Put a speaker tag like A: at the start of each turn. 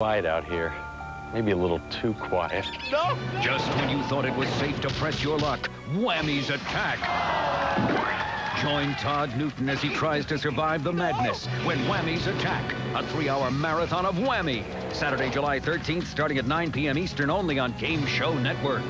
A: quiet out here. Maybe a little too quiet.
B: No! Just when you thought it was safe to press your luck, Whammy's attack. Join Todd Newton as he tries to survive the madness when Whammy's attack. A three-hour marathon of Whammy. Saturday, July 13th, starting at 9 p.m. Eastern, only on Game Show Network.